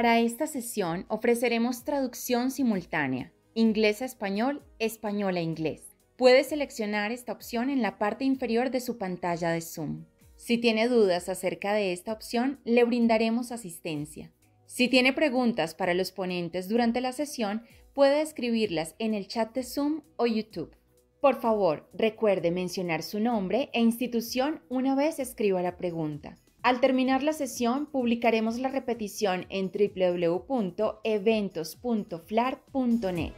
Para esta sesión ofreceremos traducción simultánea, inglés a español, español a inglés. Puede seleccionar esta opción en la parte inferior de su pantalla de Zoom. Si tiene dudas acerca de esta opción, le brindaremos asistencia. Si tiene preguntas para los ponentes durante la sesión, puede escribirlas en el chat de Zoom o YouTube. Por favor, recuerde mencionar su nombre e institución una vez escriba la pregunta. Al terminar la sesión, publicaremos la repetición en www.eventos.flar.net.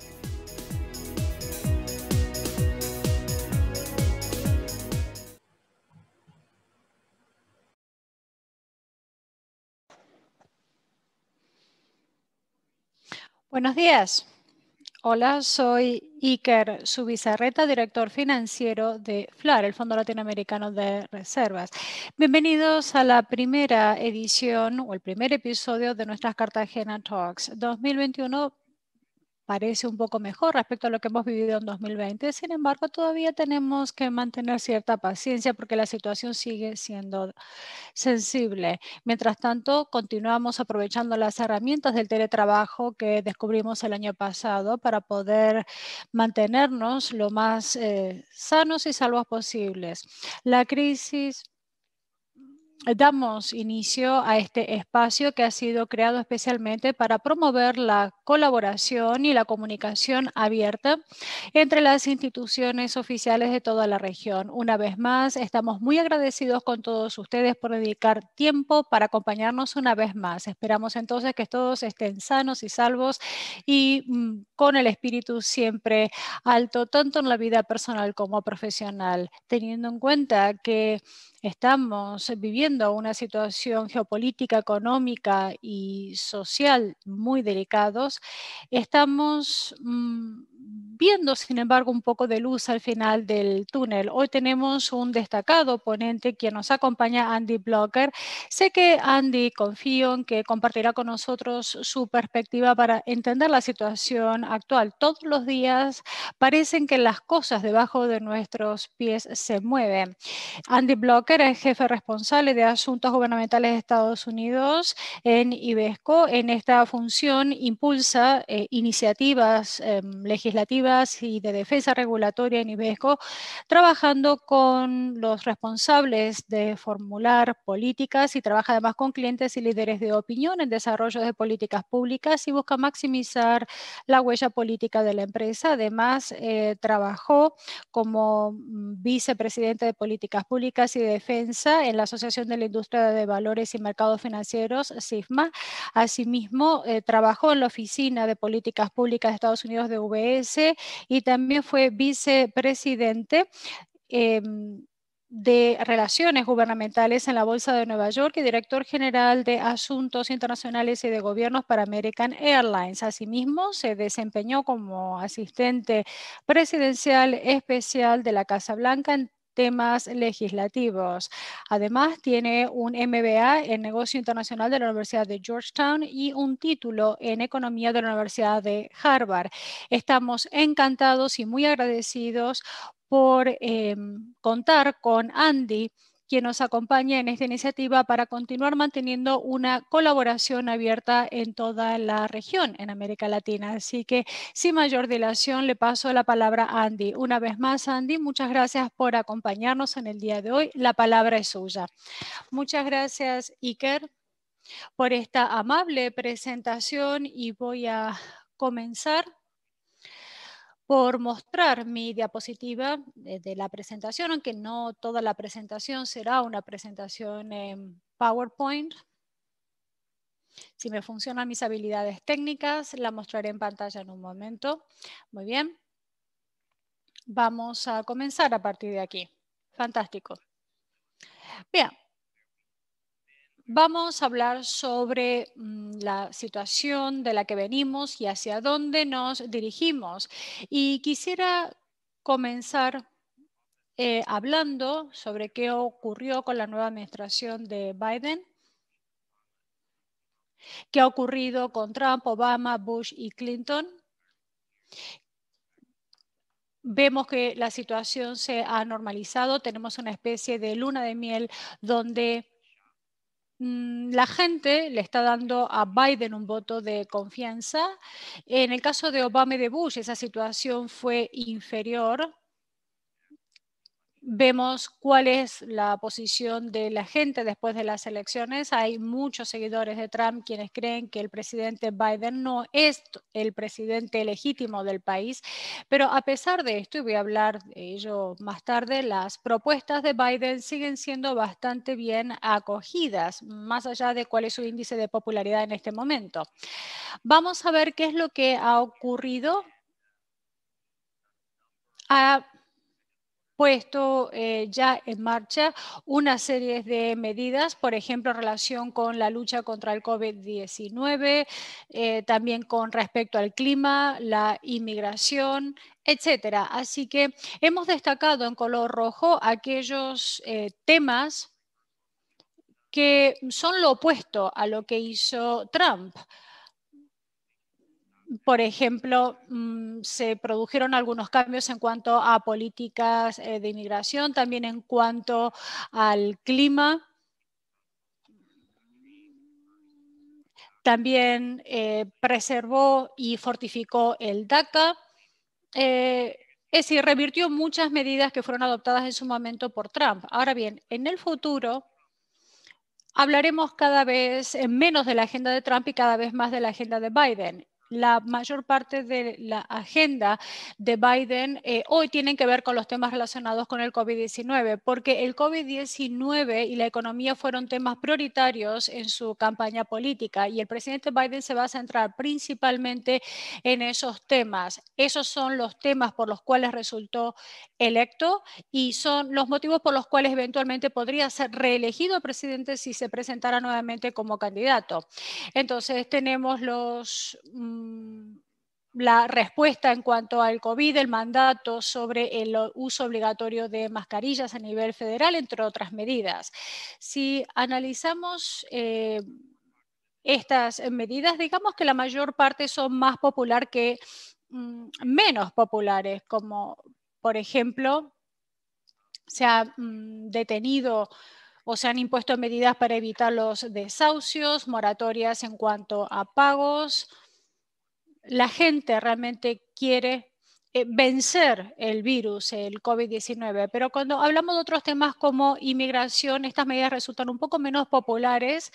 Buenos días. Hola, soy Iker Subizarreta, director financiero de FLAR, el Fondo Latinoamericano de Reservas. Bienvenidos a la primera edición o el primer episodio de nuestras Cartagena Talks 2021 parece un poco mejor respecto a lo que hemos vivido en 2020. Sin embargo, todavía tenemos que mantener cierta paciencia porque la situación sigue siendo sensible. Mientras tanto, continuamos aprovechando las herramientas del teletrabajo que descubrimos el año pasado para poder mantenernos lo más eh, sanos y salvos posibles. La crisis damos inicio a este espacio que ha sido creado especialmente para promover la colaboración y la comunicación abierta entre las instituciones oficiales de toda la región. Una vez más, estamos muy agradecidos con todos ustedes por dedicar tiempo para acompañarnos una vez más. Esperamos entonces que todos estén sanos y salvos y mm, con el espíritu siempre alto, tanto en la vida personal como profesional, teniendo en cuenta que Estamos viviendo una situación geopolítica, económica y social muy delicados. Estamos mm, viendo, sin embargo, un poco de luz al final del túnel. Hoy tenemos un destacado ponente quien nos acompaña, Andy Blocker. Sé que Andy, confío en que compartirá con nosotros su perspectiva para entender la situación actual. Todos los días parecen que las cosas debajo de nuestros pies se mueven. Andy Blocker es jefe responsable de asuntos gubernamentales de Estados Unidos en IBESCO. En esta función impulsa eh, iniciativas em, legislativas y de defensa regulatoria en IBESCO, trabajando con los responsables de formular políticas y trabaja además con clientes y líderes de opinión en desarrollo de políticas públicas y busca maximizar la huella política de la empresa. Además, eh, trabajó como mm, vicepresidente de políticas públicas y de defensa en la Asociación de la Industria de Valores y Mercados Financieros, SIFMA. Asimismo, eh, trabajó en la Oficina de Políticas Públicas de Estados Unidos de Y también fue vicepresidente em, de Relaciones Gubernamentales en la Bolsa de Nueva York y director general de Asuntos Internacionales y de Gobiernos para American Airlines. Asimismo, se desempeñó como asistente presidencial especial de la Casa Blanca en temas legislativos. Además, tiene un MBA en Negocio Internacional de la Universidad de Georgetown y un título en Economía de la Universidad de Harvard. Estamos encantados y muy agradecidos por em, contar con Andy quien nos acompaña en esta iniciativa para continuar manteniendo una colaboración abierta en toda la región, en América Latina. Así que, sin mayor dilación, le paso la palabra a Andy. Una vez más, Andy, muchas gracias por acompañarnos en el día de hoy. La palabra es suya. Muchas gracias, Iker, por esta amable presentación y voy a comenzar por mostrar mi diapositiva de, la presentación, aunque no toda la presentación será una presentación en PowerPoint. Si me funcionan mis habilidades técnicas, la mostraré en pantalla en un momento. Muy bien. Vamos a comenzar a partir de aquí. Fantástico. Bien, Vamos a hablar sobre mm, la situación de la que venimos y hacia dónde nos dirigimos. Y quisiera comenzar eh, hablando sobre qué ocurrió con la nueva administración de Biden, qué ha ocurrido con Trump, Obama, Bush y Clinton. Vemos que la situación se ha normalizado, tenemos una especie de luna de miel donde la gente le está dando a Biden un voto de confianza. En el caso de Obama y de Bush, esa situación fue inferior vemos cuál es la posición de la gente después de las elecciones. Hay muchos seguidores de Trump quienes creen que el presidente Biden no es el presidente legítimo del país, pero a pesar de esto, y voy a hablar de ello más tarde, las propuestas de Biden siguen siendo bastante bien acogidas, más allá de cuál es su índice de popularidad en este momento. Vamos a ver qué es lo que ha ocurrido. A puesto eh, ya en marcha una serie de medidas, por ejemplo, en relación con la lucha contra el COVID-19, eh, también con respecto al clima, la inmigración, etcétera. Así que hemos destacado en color rojo aquellos eh, temas que son lo opuesto a lo que hizo Trump por ejemplo, mm, se produjeron algunos cambios en cuanto a políticas eh, de inmigración, también en cuanto al clima. También eh, preservó y fortificó el DACA. Eh, es decir, revirtió muchas medidas que fueron adoptadas en su momento por Trump. Ahora bien, en el futuro hablaremos cada vez menos de la agenda de Trump y cada vez más de la agenda de Biden la mayor parte de la agenda de Biden eh, hoy tienen que ver con los temas relacionados con el COVID-19, porque el COVID-19 y la economía fueron temas prioritarios en su campaña política y el presidente Biden se va a centrar principalmente en esos temas. Esos son los temas por los cuales resultó electo y son los motivos por los cuales eventualmente podría ser reelegido presidente si se presentara nuevamente como candidato. Entonces tenemos los... Mm, la respuesta en cuanto al COVID, el mandato sobre el uso obligatorio de mascarillas a nivel federal, entre otras medidas. Si analizamos eh, estas medidas, digamos que la mayor parte son más popular que mm, menos populares, como por ejemplo, se ha mm, detenido o se han impuesto medidas para evitar los desahucios, moratorias en cuanto a pagos, la gente realmente quiere eh, vencer el virus, el COVID-19. Pero cuando hablamos de otros temas como inmigración, estas medidas resultan un poco menos populares.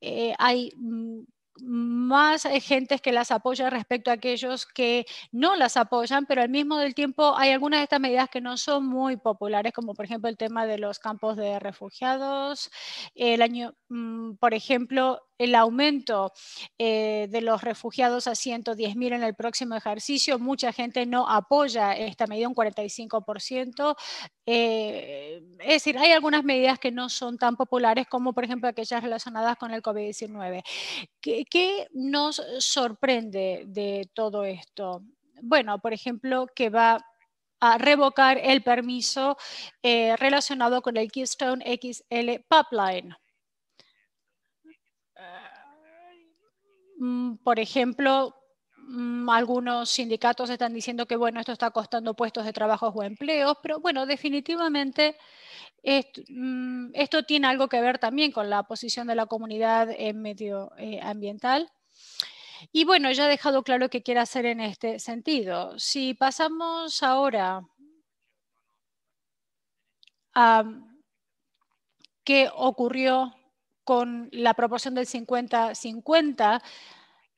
Eh, hay mm, más gente que las apoya respecto a aquellos que no las apoyan, pero al mismo tiempo hay algunas de estas medidas que no son muy populares, como por ejemplo el tema de los campos de refugiados, el año, mm, por ejemplo, el aumento eh, de los refugiados a 110 mil en el próximo ejercicio. Mucha gente no apoya esta medida, un 45%. Eh, es decir, hay algunas medidas que no son tan populares como, por ejemplo, aquellas relacionadas con el COVID-19. ¿Qué, nos sorprende de todo esto? Bueno, por ejemplo, que va a revocar el permiso eh, relacionado con el Keystone XL Pipeline. Por ejemplo, mm, algunos sindicatos están diciendo que, bueno, esto está costando puestos de trabajo o empleos, pero bueno, definitivamente mm, esto, tiene algo que ver también con la posición de la comunidad en medio eh, ambiental. Y bueno, ya ha dejado claro qué quiere hacer en este sentido. Si pasamos ahora a qué ocurrió con la proporción del 50-50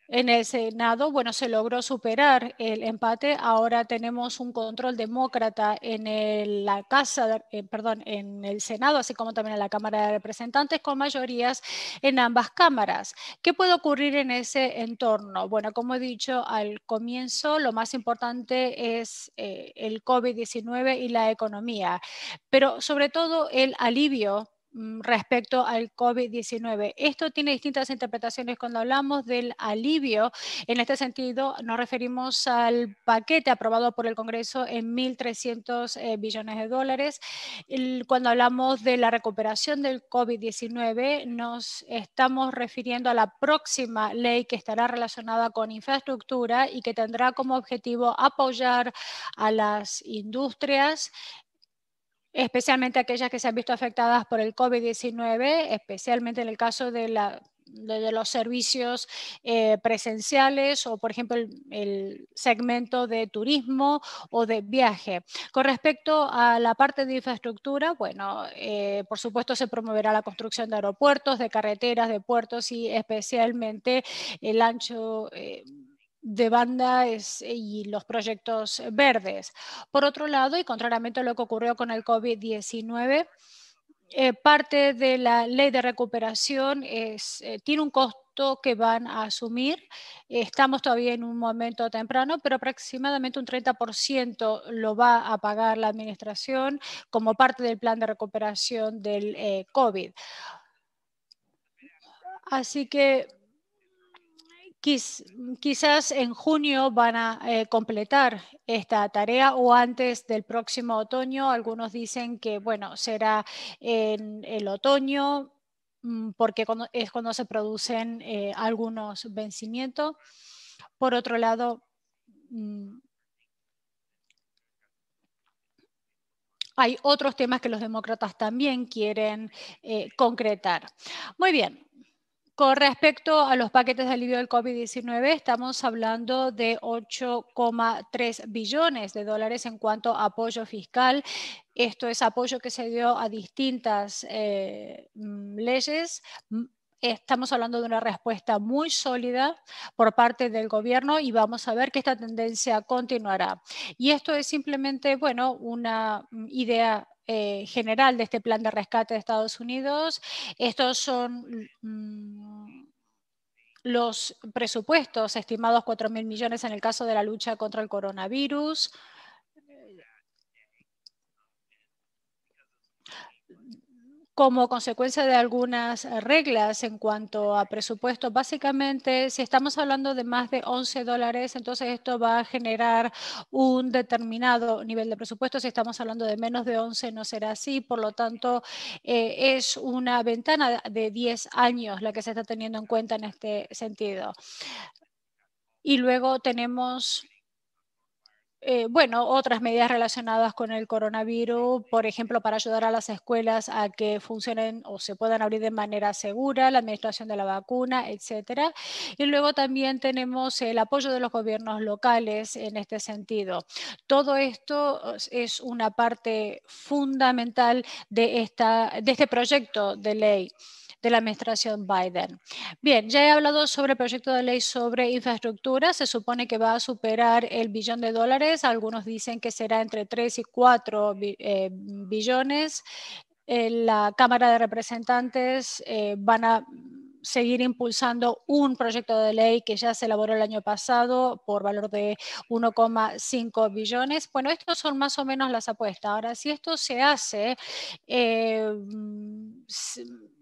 en el Senado, bueno, se logró superar el empate. Ahora tenemos un control demócrata en la Casa, eh, perdón, en el Senado, así como también en la Cámara de Representantes, con mayorías en ambas cámaras. ¿Qué puede ocurrir en ese entorno? Bueno, como he dicho al comienzo, lo más importante es eh, el COVID-19 y la economía, pero sobre todo el alivio respecto al COVID-19. Esto tiene distintas interpretaciones. Cuando hablamos del alivio, en este sentido nos referimos al paquete aprobado por el Congreso en 1.300 eh, billones de dólares. cuando hablamos de la recuperación del COVID-19, nos estamos refiriendo a la próxima ley que estará relacionada con infraestructura y que tendrá como objetivo apoyar a las industrias especialmente aquellas que se han visto afectadas por el COVID-19, especialmente en el caso de la de, los servicios eh, presenciales o, por ejemplo, el, segmento de turismo o de viaje. Con respecto a la parte de infraestructura, bueno, eh, por supuesto se promoverá la construcción de aeropuertos, de carreteras, de puertos y especialmente el ancho eh, de banda y los proyectos verdes. Por otro lado, y contrariamente a lo que ocurrió con el COVID-19, eh, parte de la ley de recuperación eh, tiene un costo que van a asumir. Estamos todavía en un momento temprano, pero aproximadamente un 30% lo va a pagar la administración como parte del plan de recuperación del eh, COVID. Así que quizás en junio van a eh, completar esta tarea o antes del próximo otoño. Algunos dicen que, bueno, será en el otoño mm, porque es cuando se producen eh, algunos vencimientos. Por otro lado, mm, hay otros temas que los demócratas también quieren eh, concretar. Muy bien, con respecto a los paquetes de alivio del COVID-19, estamos hablando de 8,3 billones de dólares en cuanto a apoyo fiscal. Esto es apoyo que se dio a distintas eh, mm, leyes. Mm, estamos hablando de una respuesta muy sólida por parte del gobierno y vamos a ver que esta tendencia continuará. Y esto es simplemente, bueno, una mm, idea eh, general de este plan de rescate de Estados Unidos. Estos son mm, los presupuestos estimados 4 mil millones en el caso de la lucha contra el coronavirus. Como consecuencia de algunas reglas en cuanto a presupuesto. Básicamente, si estamos hablando de más de 11 dólares, entonces esto va a generar un determinado nivel de presupuesto. Si estamos hablando de menos de 11, no será así. Por lo tanto, eh, es una ventana de 10 años la que se está teniendo en cuenta en este sentido. Y luego tenemos eh, bueno, otras medidas relacionadas con el coronavirus, por ejemplo, para ayudar a las escuelas a que funcionen o se puedan abrir de manera segura, la administración de la vacuna, etcétera. Y luego también tenemos el apoyo de los gobiernos locales en este sentido. Todo esto es una parte fundamental de, esta, de este proyecto de ley de la administración Biden. Bien, ya he hablado sobre el proyecto de ley sobre infraestructura. Se supone que va a superar el billón de dólares. Algunos dicen que será entre 3 y 4 eh, billones. En la Cámara de Representantes eh, van a seguir impulsando un proyecto de ley que ya se elaboró el año pasado por valor de 1,5 billones. Bueno, estos son más o menos las apuestas. Ahora, si esto se hace eh,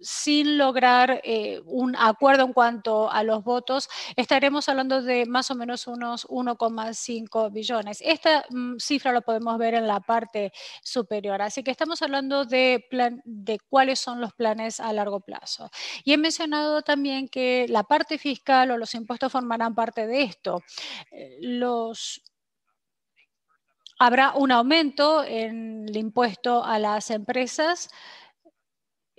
sin lograr eh, un acuerdo en cuanto a los votos, estaremos hablando de más o menos unos 1,5 billones. Esta mm, cifra lo podemos ver en la parte superior. Así que estamos hablando de, plan, de cuáles son los planes a largo plazo. Y he mencionado también que la parte fiscal o los impuestos formarán parte de esto. Eh, habrá un aumento en el impuesto a las empresas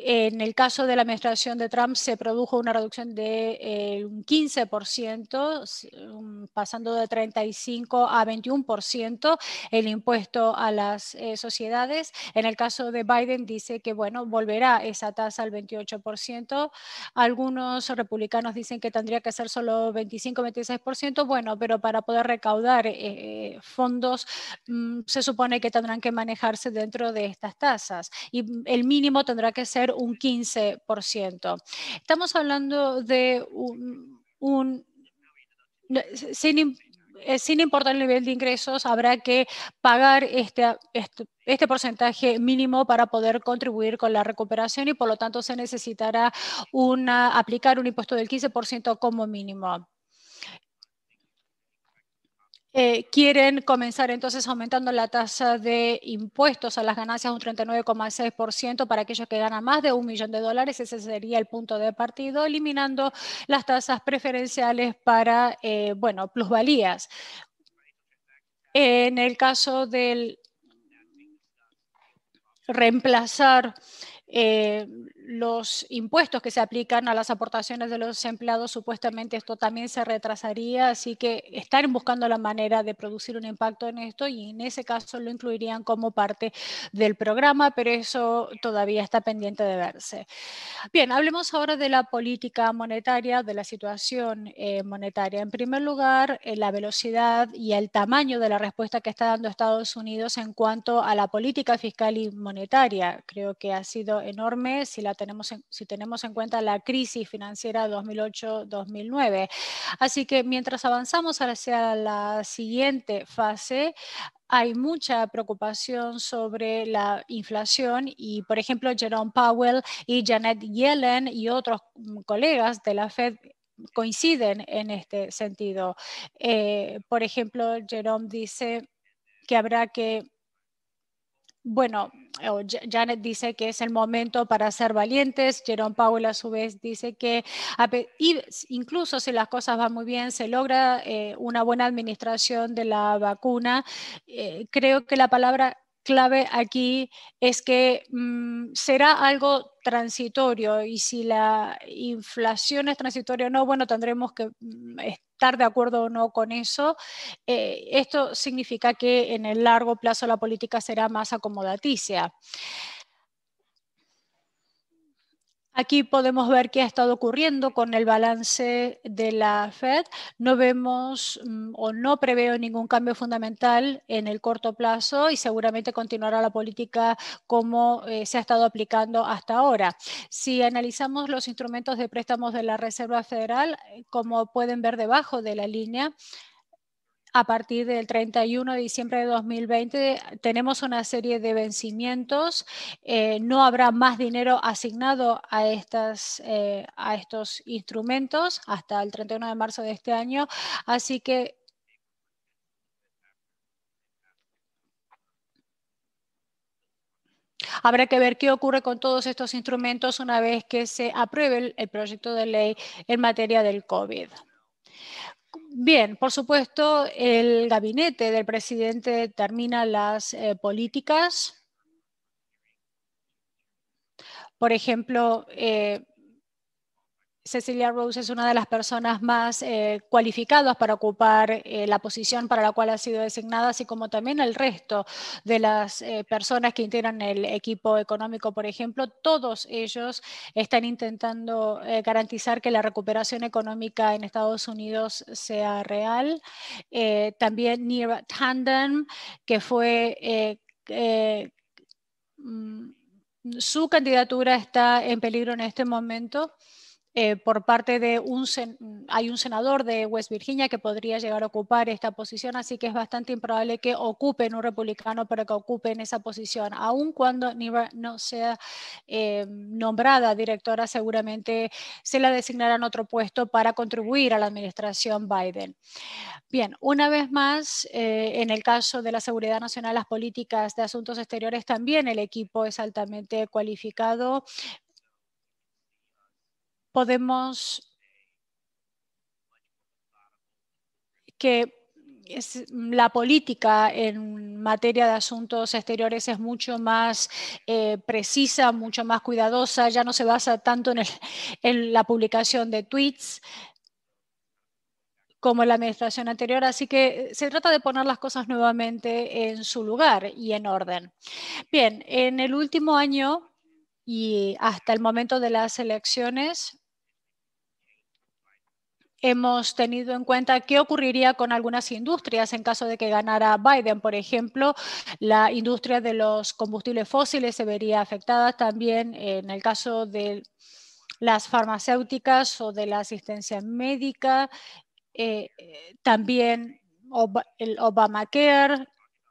en el caso de la administración de Trump se produjo una reducción de eh, un 15%, pasando de 35 a 21% el impuesto a las eh, sociedades. En el caso de Biden dice que bueno, volverá esa tasa al 28%. Algunos republicanos dicen que tendría que ser solo 25-26%. Bueno, pero para poder recaudar eh, fondos mm, se supone que tendrán que manejarse dentro de estas tasas y el mínimo tendrá que ser un 15%. Estamos hablando de un, sin, eh, sin, importar el nivel de ingresos, habrá que pagar este, este, este, porcentaje mínimo para poder contribuir con la recuperación y por lo tanto se necesitará una, aplicar un impuesto del 15% como mínimo. Eh, quieren comenzar entonces aumentando la tasa de impuestos a las ganancias un 39,6% para aquellos que ganan más de un millón de dólares. Ese sería el punto de partido, eliminando las tasas preferenciales para, eh, bueno, plusvalías. En el caso del reemplazar eh, los impuestos que se aplican a las aportaciones de los empleados, supuestamente esto también se retrasaría, así que están buscando la manera de producir un impacto en esto y en ese caso lo incluirían como parte del programa, pero eso todavía está pendiente de verse. Bien, hablemos ahora de la política monetaria, de la situación eh, monetaria. En primer lugar, eh, la velocidad y el tamaño de la respuesta que está dando Estados Unidos en cuanto a la política fiscal y monetaria. Creo que ha sido enorme si, tenemos en, si tenemos en cuenta la crisis financiera 2008-2009. Así que mientras avanzamos hacia la siguiente fase, hay mucha preocupación sobre la inflación y, por ejemplo, Jerome Powell y Janet Yellen y otros mm, colegas de la Fed coinciden en este sentido. Eh, por ejemplo, Jerome dice que habrá que bueno, Janet dice que es el momento para ser valientes. Jerome Powell a su vez dice que incluso si las cosas van muy bien, se logra eh, una buena administración de la vacuna. Eh, creo que la palabra clave aquí es que mm, será algo transitorio y si la inflación es transitoria o no, bueno, tendremos que mm, estar de acuerdo o no con eso. Eh, esto significa que en el largo plazo la política será más acomodaticia. Aquí podemos ver qué ha estado ocurriendo con el balance de la Fed. No vemos mm, o no preveo ningún cambio fundamental en el corto plazo y seguramente continuará la política como eh, se ha estado aplicando hasta ahora. Si analizamos los instrumentos de préstamos de la Reserva Federal, eh, como pueden ver debajo de la línea, a partir del 31 de diciembre de 2020 tenemos una serie de vencimientos. Eh, no habrá más dinero asignado a, estas, eh, a estos instrumentos hasta el 31 de marzo de este año. Así que Habrá que ver qué ocurre con todos estos instrumentos una vez que se apruebe el proyecto de ley en materia del COVID. Bien, por supuesto, el gabinete del presidente determina las eh, políticas. Por ejemplo, eh, Cecilia Rose es una de las personas más eh, cualificadas para ocupar eh, la posición para la cual ha sido designada, así como también el resto de las eh, personas que integran el equipo económico, por ejemplo. Todos ellos están intentando garantizar que la recuperación económica en Estados Unidos sea real. también Neera Tandem, que fue... Mm, su candidatura está en peligro en este momento. Eh, por parte de un, hay un senador de West Virginia que podría llegar a ocupar esta posición, así que es bastante improbable que ocupen un republicano, pero que ocupen esa posición. Aun cuando Nira no sea eh, nombrada directora, seguramente se la designarán otro puesto para contribuir a la administración Biden. Bien, una vez más, eh, en el caso de la seguridad nacional, las políticas de asuntos exteriores, también el equipo es altamente cualificado podemos que la política en materia de asuntos exteriores es mucho más eh, precisa, mucho más cuidadosa, ya no se basa tanto en, en, la publicación de tweets como en la administración anterior, así que se trata de poner las cosas nuevamente en su lugar y en orden. Bien, en el último año y hasta el momento de las elecciones, hemos tenido en cuenta qué ocurriría con algunas industrias en caso de que ganara Biden. Por ejemplo, la industria de los combustibles fósiles se vería afectada también en el caso de las farmacéuticas o de la asistencia médica, eh, también el Obamacare,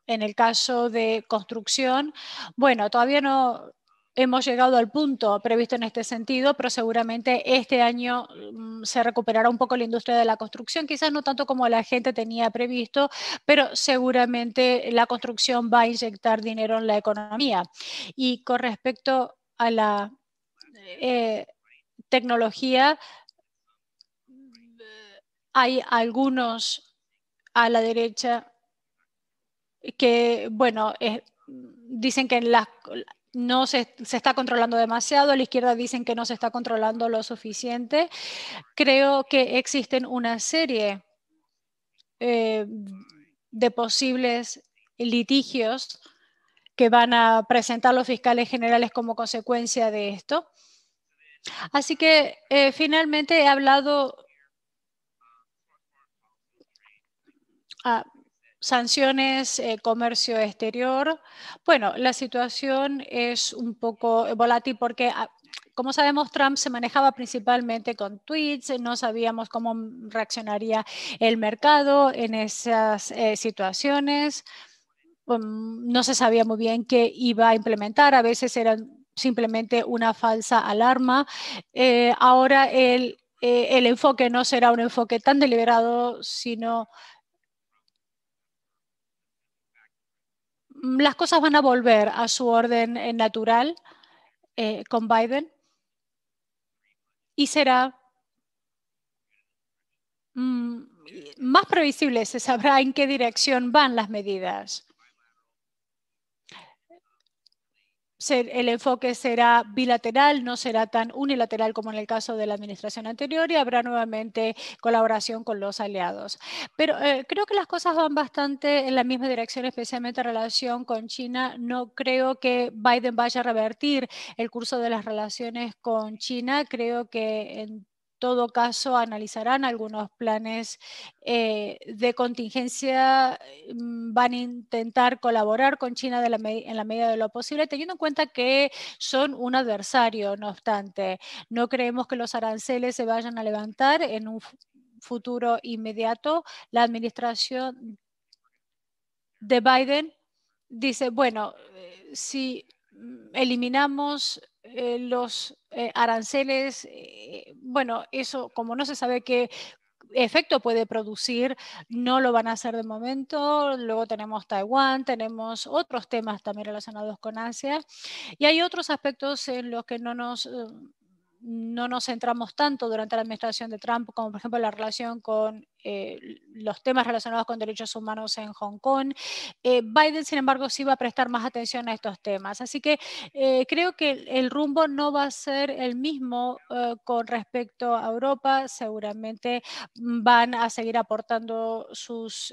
en el caso de construcción. Bueno, todavía no, hemos llegado al punto previsto en este sentido, pero seguramente este año mm, se recuperará un poco la industria de la construcción, quizás no tanto como la gente tenía previsto, pero seguramente la construcción va a inyectar dinero en la economía. Y con respecto a la eh, tecnología, hay algunos a la derecha que, bueno, dicen que en las no se, está controlando demasiado, la izquierda dicen que no se está controlando lo suficiente. Creo que existen una serie eh, de posibles litigios que van a presentar los fiscales generales como consecuencia de esto. Así que eh, finalmente he hablado a sanciones, eh, comercio exterior. Bueno, la situación es un poco volátil porque ah, como sabemos, Trump se manejaba principalmente con tweets, no sabíamos cómo reaccionaría el mercado en esas eh, situaciones, um, no se sabía muy bien qué iba a implementar, a veces era simplemente una falsa alarma. Eh, ahora el, el enfoque no será un enfoque tan deliberado, sino las cosas van a volver a su orden eh, natural eh, con Biden y será mm, más previsible, se sabrá en qué dirección van las medidas. El enfoque será bilateral, no será tan unilateral como en el caso de la administración anterior y habrá nuevamente colaboración con los aliados. Pero eh, creo que las cosas van bastante en la misma dirección, especialmente en relación con China. No creo que Biden vaya a revertir el curso de las relaciones con China. Creo que en todo caso analizarán algunos planes eh, de contingencia, mm, van a intentar colaborar con China en la medida de lo posible, teniendo en cuenta que son un adversario, no obstante. No creemos que los aranceles se vayan a levantar en un futuro inmediato. La administración de Biden dice, bueno, eh, si eliminamos eh, los eh, aranceles, eh, bueno, eso como no se sabe qué efecto puede producir, no lo van a hacer de momento. Luego tenemos Taiwán, tenemos otros temas también relacionados con Asia y hay otros aspectos en los que no nos no nos centramos tanto durante la administración de Trump, como por ejemplo la relación con eh, los temas relacionados con derechos humanos en Hong Kong. Eh, Biden, sin embargo, sí va a prestar más atención a estos temas. Así que eh, creo que el rumbo no va a ser el mismo con respecto a Europa. Seguramente van a seguir aportando sus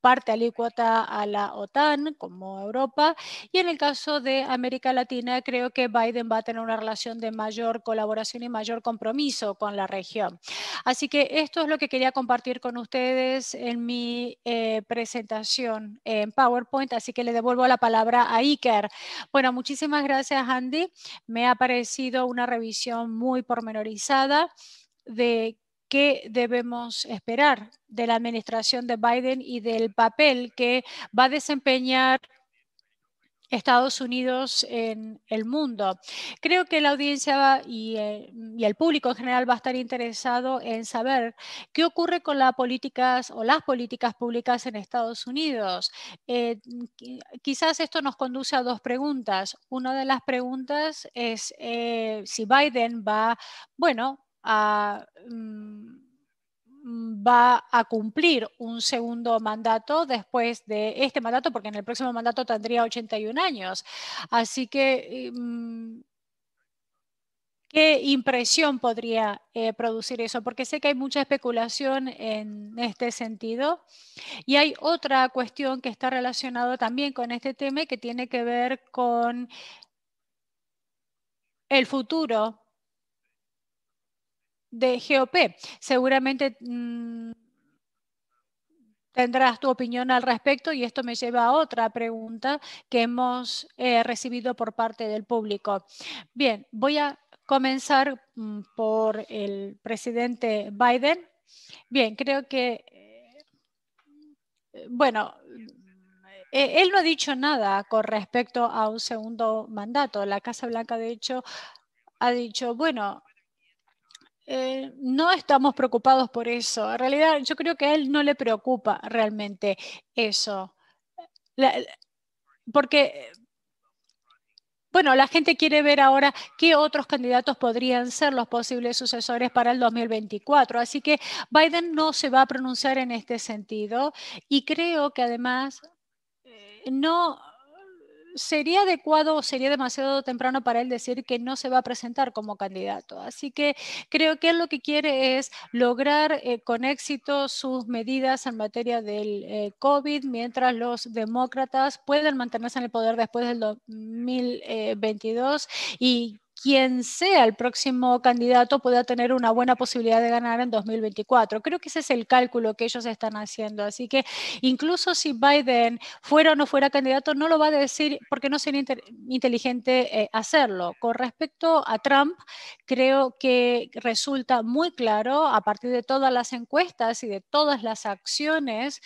parte alícuota a la OTAN como Europa y en el caso de América Latina creo que Biden va a tener una relación de mayor colaboración y mayor compromiso con la región. Así que esto es lo que quería compartir con ustedes en mi eh, presentación en PowerPoint, así que le devuelvo la palabra a Iker. Bueno, muchísimas gracias Andy. Me ha parecido una revisión muy pormenorizada de qué debemos esperar de la administración de Biden y del papel que va a desempeñar Estados Unidos en el mundo. Creo que la audiencia eh, y, el público en general va a estar interesado en saber qué ocurre con las políticas o las políticas públicas en Estados Unidos. Eh, quizás esto nos conduce a dos preguntas. Una de las preguntas es eh, si Biden va, bueno, Mm, va a cumplir un segundo mandato después de este mandato, porque en el próximo mandato tendría 81 años. Así que, mm, ¿qué impresión podría eh, producir eso? Porque sé que hay mucha especulación en este sentido. Y hay otra cuestión que está relacionada también con este tema que tiene que ver con el futuro de GOP. Seguramente mm, tendrás tu opinión al respecto y esto me lleva a otra pregunta que hemos eh, recibido por parte del público. Bien, voy a comenzar mm, por el presidente Biden. Bien, creo que, eh, bueno, eh, él no ha dicho nada con respecto a un segundo mandato. La Casa Blanca, de hecho, ha dicho, bueno, eh, no estamos preocupados por eso. En realidad, yo creo que a él no le preocupa realmente eso. porque, bueno, la gente quiere ver ahora qué otros candidatos podrían ser los posibles sucesores para el 2024. Así que Biden no se va a pronunciar en este sentido y creo que además eh, no sería adecuado o sería demasiado temprano para él decir que no se va a presentar como candidato. Así que creo que él lo que quiere es lograr eh, con éxito sus medidas en materia del eh, COVID, mientras los demócratas pueden mantenerse en el poder después del 2022 y quien sea el próximo candidato pueda tener una buena posibilidad de ganar en 2024. Creo que ese es el cálculo que ellos están haciendo. Así que incluso si Biden fuera o no fuera candidato, no lo va a decir porque no sería inteligente eh, hacerlo. Con respecto a Trump, creo que resulta muy claro a partir de todas las encuestas y de todas las acciones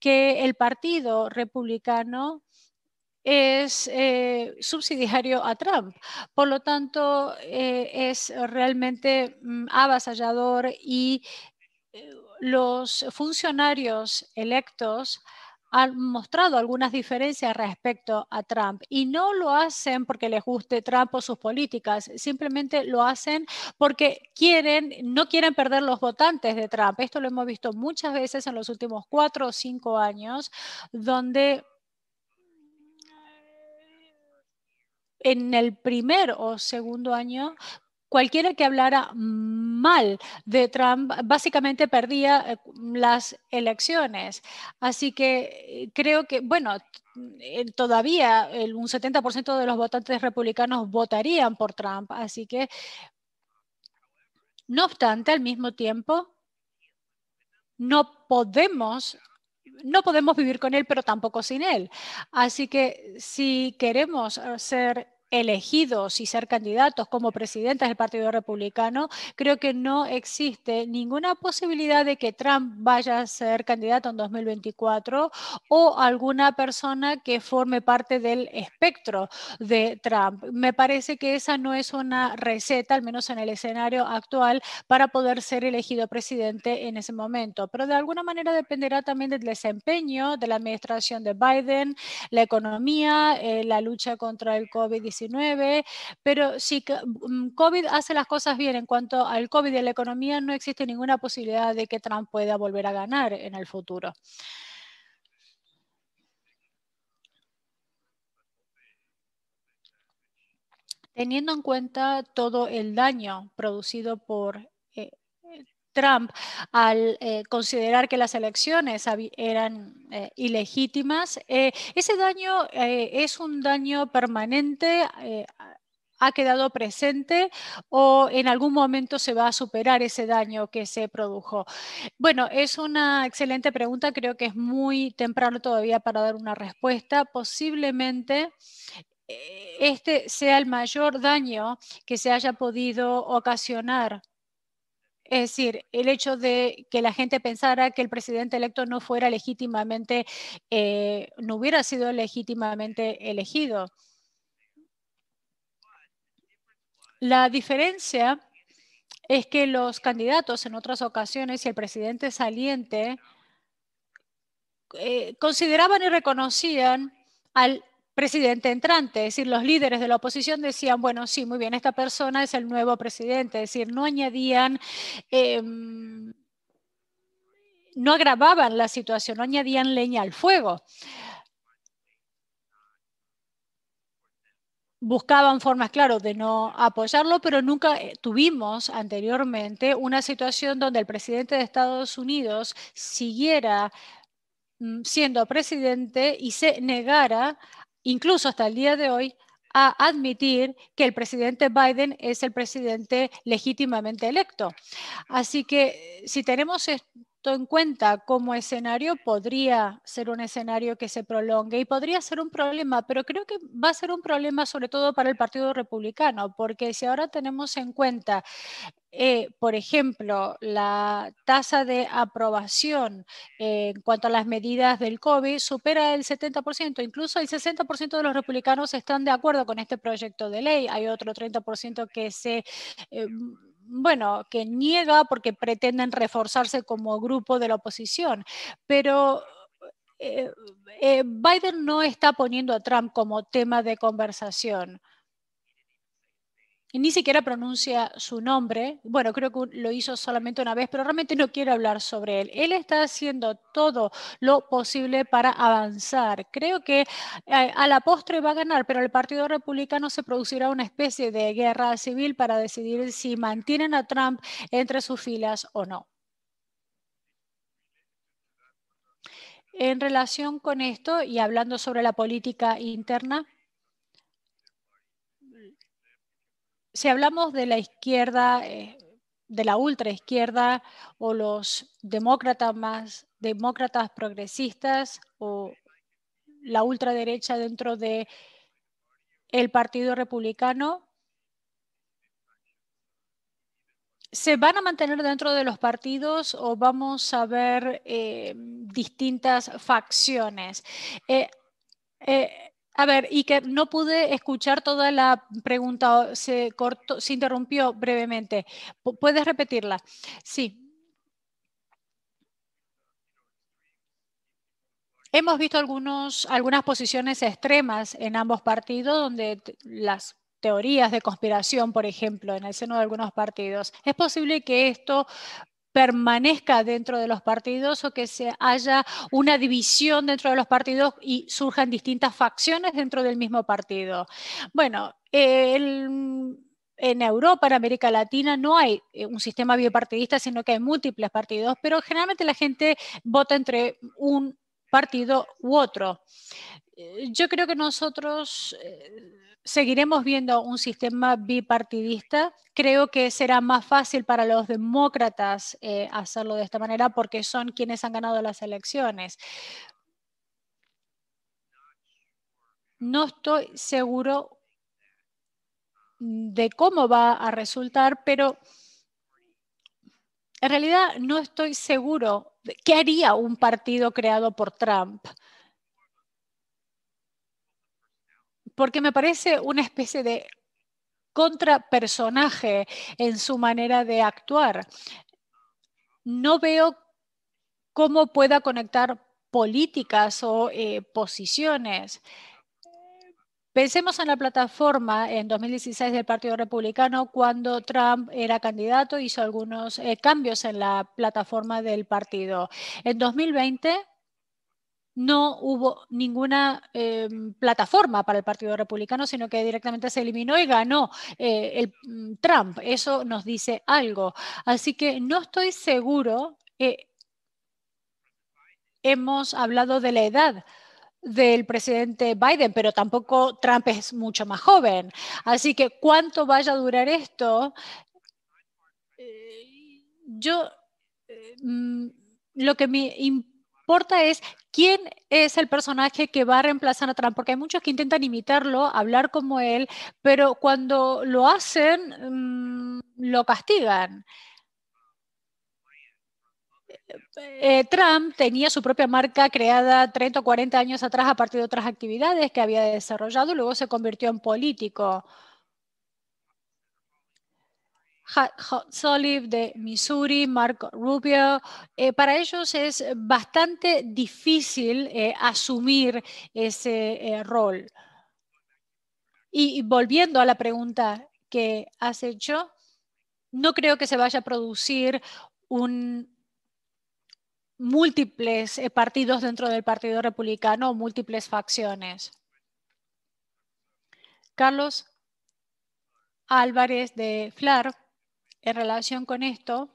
que el Partido Republicano es eh, subsidiario a Trump. Por lo tanto, eh, es realmente mm, avasallador y eh, los funcionarios electos han mostrado algunas diferencias respecto a Trump y no lo hacen porque les guste Trump o sus políticas, simplemente lo hacen porque quieren, no quieren perder los votantes de Trump. Esto lo hemos visto muchas veces en los últimos cuatro o cinco años, donde en el primer o segundo año, cualquiera que hablara mal de Trump básicamente perdía eh, las elecciones. Así que eh, creo que, bueno, eh, todavía un 70% de los votantes republicanos votarían por Trump. Así que, no obstante, al mismo tiempo, no podemos no podemos vivir con él, pero tampoco sin él. Así que si queremos ser elegidos y ser candidatos como presidentes del Partido Republicano, creo que no existe ninguna posibilidad de que Trump vaya a ser candidato en 2024 o alguna persona que forme parte del espectro de Trump. Me parece que esa no es una receta, al menos en el escenario actual, para poder ser elegido presidente en ese momento. Pero de alguna manera dependerá también del desempeño de la administración de Biden, la economía, eh, la lucha contra el COVID-19 pero si mm, COVID hace las cosas bien en cuanto al COVID y a la economía, no existe ninguna posibilidad de que Trump pueda volver a ganar en el futuro. Teniendo en cuenta todo el daño producido por Trump al eh, considerar que las elecciones eran eh, ilegítimas. Eh, ese daño es un daño permanente ha quedado presente o en algún momento se va a superar ese daño que se produjo? Bueno, es una excelente pregunta. Creo que es muy temprano todavía para dar una respuesta. Posiblemente este sea el mayor daño que se haya podido ocasionar es decir, el hecho de que la gente pensara que el presidente electo no fuera legítimamente, eh, no hubiera sido legítimamente elegido. La diferencia es que los candidatos en otras ocasiones y el presidente saliente eh, consideraban y reconocían al presidente entrante. Es decir, los líderes de la oposición decían, bueno, sí, muy bien, esta persona es el nuevo presidente. Es decir, no añadían... Em, no agravaban la situación, no añadían leña al fuego. buscaban formas, claro, de no apoyarlo, pero nunca eh, tuvimos anteriormente una situación donde el presidente de Estados Unidos siguiera mm, siendo presidente y se negara incluso hasta el día de hoy, a admitir que el presidente Biden es el presidente legítimamente electo. Así que si tenemos esto en cuenta como escenario, podría ser un escenario que se prolongue y podría ser un problema, pero creo que va a ser un problema sobre todo para el Partido Republicano, porque si ahora tenemos en cuenta eh, por ejemplo, la tasa de aprobación en cuanto a las medidas del COVID supera el 70%, incluso el 60% de los republicanos están de acuerdo con este proyecto de ley, hay otro 30% que se... Eh, bueno, que niega porque pretenden reforzarse como grupo de la oposición, pero eh, Biden no está poniendo a Trump como tema de conversación. Ni siquiera pronuncia su nombre. Bueno, creo que lo hizo solamente una vez, pero realmente no quiere hablar sobre él. Él está haciendo todo lo posible para avanzar. Creo que eh, a, la postre va a ganar, pero el Partido Republicano se producirá una especie de guerra civil para decidir si mantienen a Trump entre sus filas o no. En relación con esto y hablando sobre la política interna, si hablamos de la izquierda, eh, de la ultraizquierda o los demócratas más demócratas progresistas o la ultraderecha dentro de el Partido Republicano, ¿Se van a mantener dentro de los partidos o vamos a ver eh, distintas facciones? Eh, a ver, y que no pude escuchar toda la pregunta, se cortó, se interrumpió brevemente. ¿Puedes repetirla? Sí. Hemos visto algunos, algunas posiciones extremas en ambos partidos donde las teorías de conspiración, por ejemplo, en el seno de algunos partidos. Es posible que esto permanezca dentro de los partidos o que se haya una división dentro de los partidos y surjan distintas facciones dentro del mismo partido. Bueno, en Europa, en América Latina, no hay eh, un sistema bipartidista, sino que hay múltiples partidos, pero generalmente la gente vota entre un partido u otro. Eh, yo creo que nosotros eh, seguiremos viendo un sistema bipartidista. Creo que será más fácil para los demócratas eh, hacerlo de esta manera porque son quienes han ganado las elecciones. No estoy seguro de cómo va a resultar, pero en realidad no estoy seguro de qué haría un partido creado por Trump. Porque me parece una especie de contrapersonaje en su manera de actuar. No veo cómo pueda conectar políticas o eh, posiciones. Pensemos en la plataforma en 2016 del Partido Republicano cuando Trump era candidato, hizo algunos eh, cambios en la plataforma del partido. En 2020 no hubo ninguna em, plataforma para el Partido Republicano, sino que directamente se eliminó y ganó eh, el, mm, Trump. Eso nos dice algo. Así que no estoy seguro. Eh, hemos hablado de la edad del presidente Biden, pero tampoco Trump es mucho más joven. Así que cuánto vaya a durar esto, eh, yo mm, lo que me importa es quién es el personaje que va a reemplazar a Trump, porque hay muchos que intentan imitarlo, hablar como él, pero cuando lo hacen, mm, lo castigan. Eh, Trump tenía su propia marca creada 30 o 40 años atrás a partir de otras actividades que había desarrollado, luego se convirtió en político. Hot Solive de Missouri, Marco Rubio, eh, para ellos es bastante difícil eh, asumir ese eh, rol. Y, volviendo a la pregunta que has hecho, no creo que se vaya a producir un, múltiples partidos dentro del Partido Republicano múltiples facciones. Carlos Álvarez de FLAR en relación con esto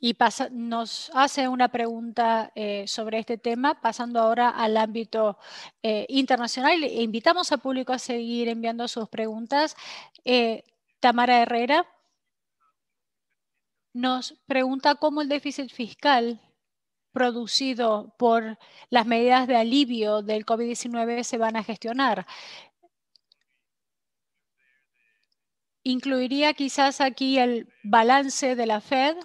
y nos hace una pregunta eh, sobre este tema, pasando ahora al ámbito eh, internacional. E invitamos al público a seguir enviando sus preguntas. Eh, Tamara Herrera nos pregunta cómo el déficit fiscal producido por las medidas de alivio del COVID-19 se van a gestionar. Incluiría quizás aquí el balance de la Fed,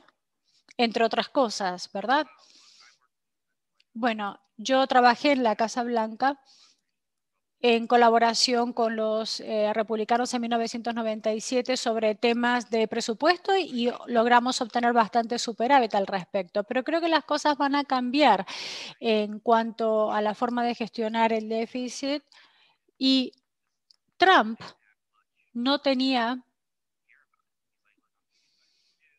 entre otras cosas, ¿verdad? Bueno, yo trabajé en la Casa Blanca en colaboración con los eh, republicanos en 1997 sobre temas de presupuesto y logramos obtener bastante superávit al respecto. Pero creo que las cosas van a cambiar en cuanto a la forma de gestionar el déficit y Trump no tenía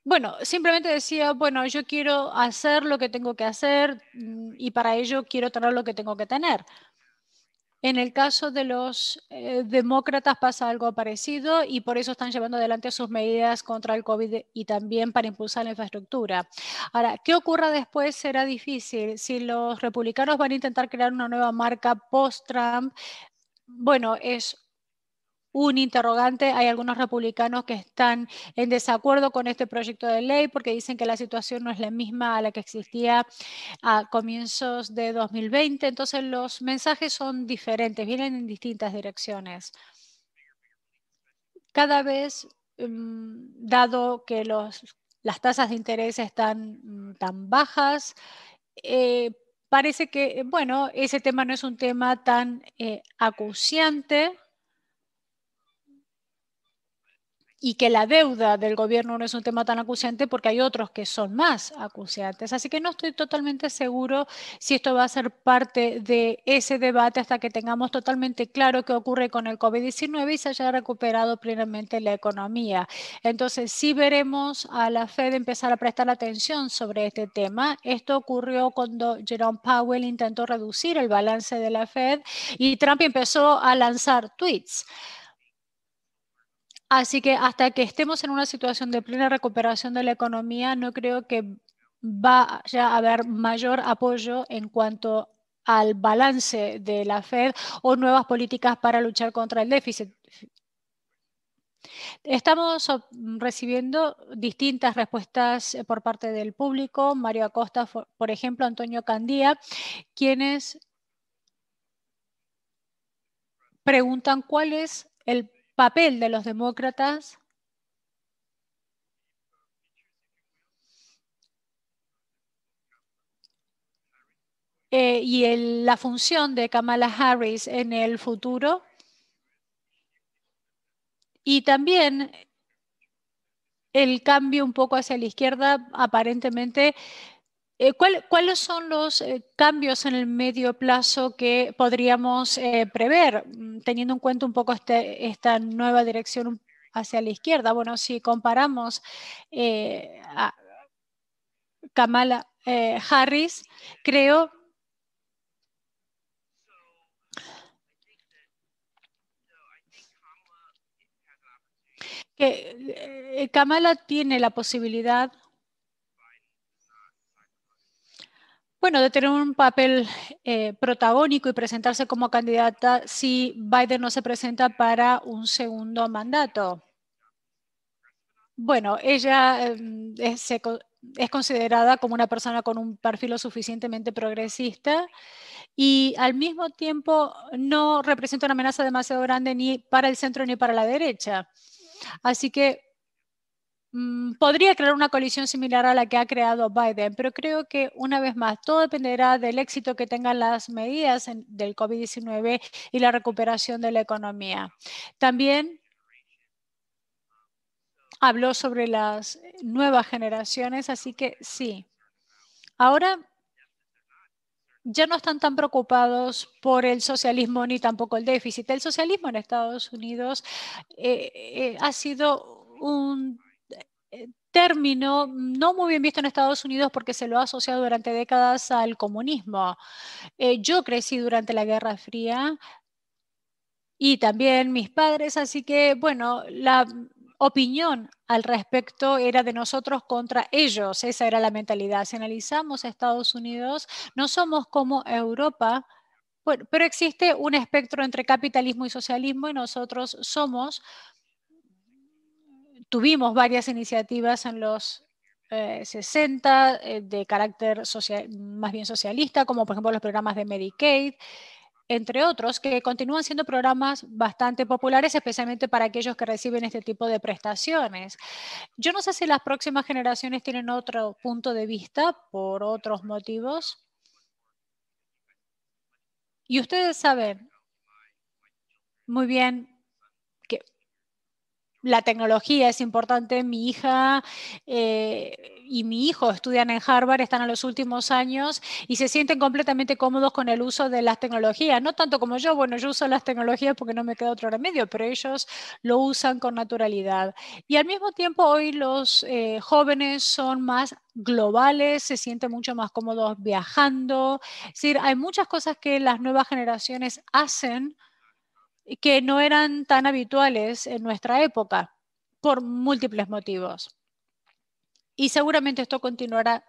bueno, simplemente decía, bueno, yo quiero hacer lo que tengo que hacer mm, y para ello quiero tener lo que tengo que tener. En el caso de los eh, demócratas pasa algo parecido y por eso están llevando adelante sus medidas contra el COVID y también para impulsar la infraestructura. Ahora, ¿qué ocurra después será difícil? Si los republicanos van a intentar crear una nueva marca post-Trump, bueno, es un interrogante. Hay algunos republicanos que están en desacuerdo con este proyecto de ley porque dicen que la situación no es la misma a la que existía a comienzos de 2020. Entonces los mensajes son diferentes, vienen en distintas direcciones. Cada vez, mm, dado que las tasas de interés están mm, tan bajas, eh, parece que, bueno, ese tema no es un tema tan eh, acuciante y que la deuda del gobierno no es un tema tan acuciante porque hay otros que son más acuciantes. Así que no estoy totalmente seguro si esto va a ser parte de ese debate hasta que tengamos totalmente claro qué ocurre con el COVID-19 y se haya recuperado plenamente la economía. Entonces, sí veremos a la Fed empezar a prestar atención sobre este tema. Esto ocurrió cuando Jerome Powell intentó reducir el balance de la Fed y Trump empezó a lanzar tweets. Así que hasta que estemos en una situación de plena recuperación de la economía, no creo que vaya a haber mayor apoyo en cuanto al balance de la Fed o nuevas políticas para luchar contra el déficit. Estamos recibiendo distintas respuestas eh, por parte del público. Mario Acosta, por ejemplo, Antonio Candía, quienes preguntan cuál es el papel de los demócratas eh, y la función de Kamala Harris en el futuro. Y también el cambio un poco hacia la izquierda aparentemente eh, ¿Cuáles son los eh, cambios en el medio plazo que podríamos eh, prever, mm, teniendo en cuenta un poco este, esta nueva dirección hacia la izquierda? Bueno, si comparamos a Kamala Harris, creo que Kamala tiene la posibilidad bueno, de tener un papel eh, protagónico y presentarse como candidata si Biden no se presenta para un segundo mandato. Bueno, ella em, es, considerada como una persona con un perfil lo suficientemente progresista y al mismo tiempo no representa una amenaza demasiado grande ni para el centro ni para la derecha. Así que podría crear una colisión similar a la que ha creado Biden, pero creo que una vez más todo dependerá del éxito que tengan las medidas del COVID-19 y la recuperación de la economía. También habló sobre las nuevas generaciones, así que sí. Ahora ya no están tan preocupados por el socialismo ni tampoco el déficit. El socialismo en Estados Unidos eh, eh, ha sido un término no muy bien visto en Estados Unidos porque se lo ha asociado durante décadas al comunismo. Eh, yo crecí durante la Guerra Fría y también mis padres, así que bueno, la opinión al respecto era de nosotros contra ellos, esa era la mentalidad. Si analizamos Estados Unidos, no somos como Europa, pero existe un espectro entre capitalismo y socialismo y nosotros somos tuvimos varias iniciativas en los 60 eh, eh, de carácter más bien socialista, como por ejemplo los programas de Medicaid, entre otros, que continúan siendo programas bastante populares, especialmente para aquellos que reciben este tipo de prestaciones. Yo no sé si las próximas generaciones tienen otro punto de vista por otros motivos. Y ustedes saben muy bien la tecnología es importante. Mi hija eh, y mi hijo estudian en Harvard, están en los últimos años y se sienten completamente cómodos con el uso de las tecnologías. No tanto como yo, bueno, yo uso las tecnologías porque no me queda otro remedio, pero ellos lo usan con naturalidad. Y al mismo tiempo hoy los eh, jóvenes son más globales, se sienten mucho más cómodos viajando. Es decir, hay muchas cosas que las nuevas generaciones hacen que no eran tan habituales en nuestra época por múltiples motivos. Y seguramente esto continuará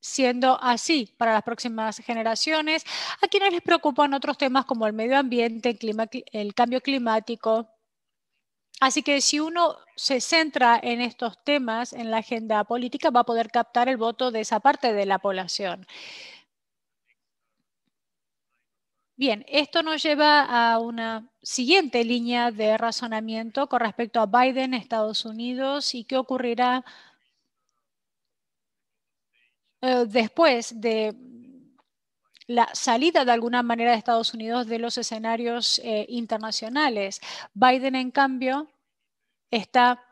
siendo así para las próximas generaciones, a quienes les preocupan otros temas como el medio ambiente, el, cambio climático. Así que si uno se centra en estos temas en la agenda política, va a poder captar el voto de esa parte de la población. Bien, esto nos lleva a una siguiente línea de razonamiento con respecto a Biden, Estados Unidos y qué ocurrirá eh, después de la salida de alguna manera de Estados Unidos de los escenarios eh, internacionales. Biden, en cambio, está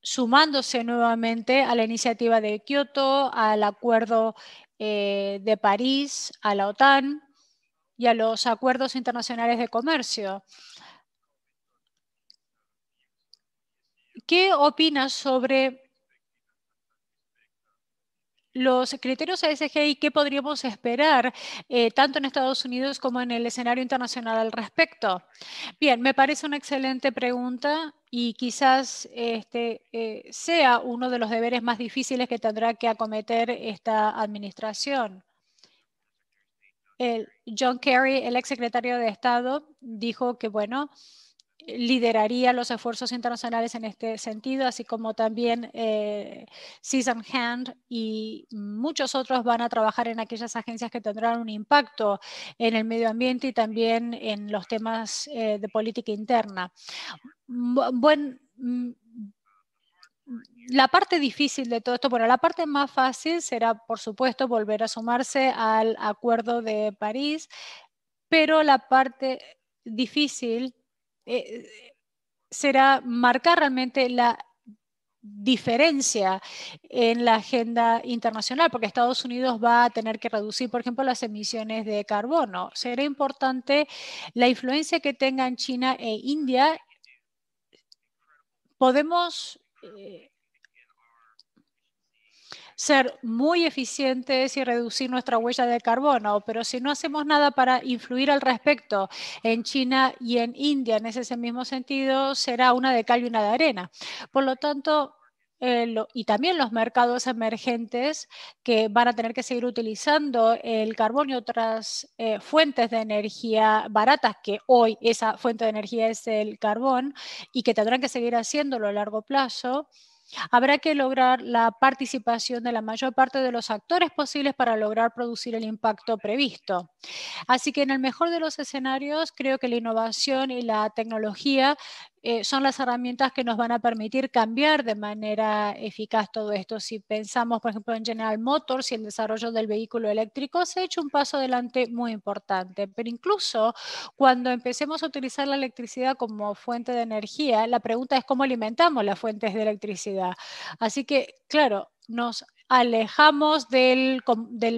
sumándose nuevamente a la iniciativa de Kioto, al acuerdo eh, de París, a la OTAN y a los acuerdos internacionales de comercio. ¿Qué opinas sobre los criterios ESG y qué podríamos esperar eh, tanto en Estados Unidos como en el escenario internacional al respecto? Bien, me parece una excelente pregunta y quizás este, eh, sea uno de los deberes más difíciles que tendrá que acometer esta administración. John Kerry, el exsecretario de Estado, dijo que, bueno, lideraría los esfuerzos internacionales en este sentido, así como también eh, Susan Hand y muchos otros van a trabajar en aquellas agencias que tendrán un impacto en el medio ambiente y también en los temas eh, de política interna. Buen, mm, la parte difícil de todo esto, bueno, la parte más fácil será, por supuesto, volver a sumarse al Acuerdo de París, pero la parte difícil eh, será marcar realmente la diferencia en la agenda internacional, porque Estados Unidos va a tener que reducir, por ejemplo, las emisiones de carbono. Será importante la influencia que tengan China e India. Podemos eh, ser muy eficientes y reducir nuestra huella de carbono, pero si no hacemos nada para influir al respecto en China y en India en ese mismo sentido, será una de cal y una de arena. Por lo tanto, eh, y también los mercados emergentes que van a tener que seguir utilizando el carbón y otras eh, fuentes de energía baratas, que hoy esa fuente de energía es el carbón, y que tendrán que seguir haciéndolo a largo plazo, Habrá que lograr la participación de la mayor parte de los actores posibles para lograr producir el impacto previsto. Así que en el mejor de los escenarios, creo que la innovación y la tecnología eh, son las herramientas que nos van a permitir cambiar de manera eficaz todo esto. Si pensamos, por ejemplo, en General Motors y el desarrollo del vehículo eléctrico, se ha hecho un paso adelante muy importante. Pero incluso cuando empecemos a utilizar la electricidad como fuente de energía, la pregunta es cómo alimentamos las fuentes de electricidad. Así que, claro, nos alejamos del,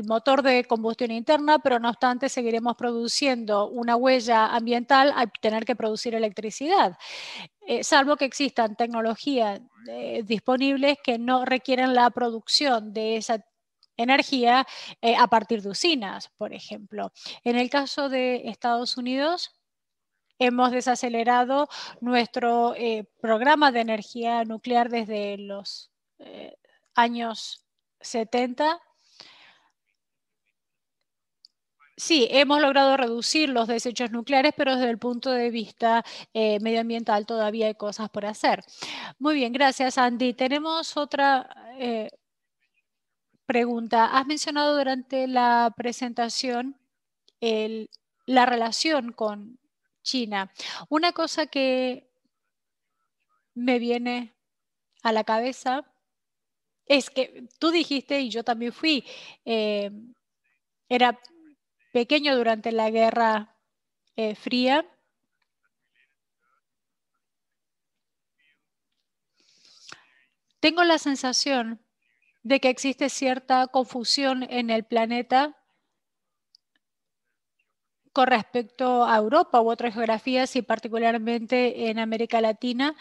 motor de combustión interna, pero no obstante seguiremos produciendo una huella ambiental al tener que producir electricidad, eh, salvo que existan tecnologías eh, disponibles que no requieren la producción de esa energía eh, a partir de usinas, por ejemplo. En el caso de Estados Unidos, hemos desacelerado nuestro programa de energía nuclear desde los años 70. Sí, hemos logrado reducir los desechos nucleares, pero desde el punto de vista eh, medioambiental todavía hay cosas por hacer. Muy bien, gracias Andy. Tenemos otra eh, pregunta. Has mencionado durante la presentación la relación con China. Una cosa que me viene a la cabeza es que tú dijiste y yo también fui, eh, era pequeño durante la Guerra eh, Fría. Tengo la sensación de que existe cierta confusión en el planeta con respecto a Europa u otras geografías y particularmente en América Latina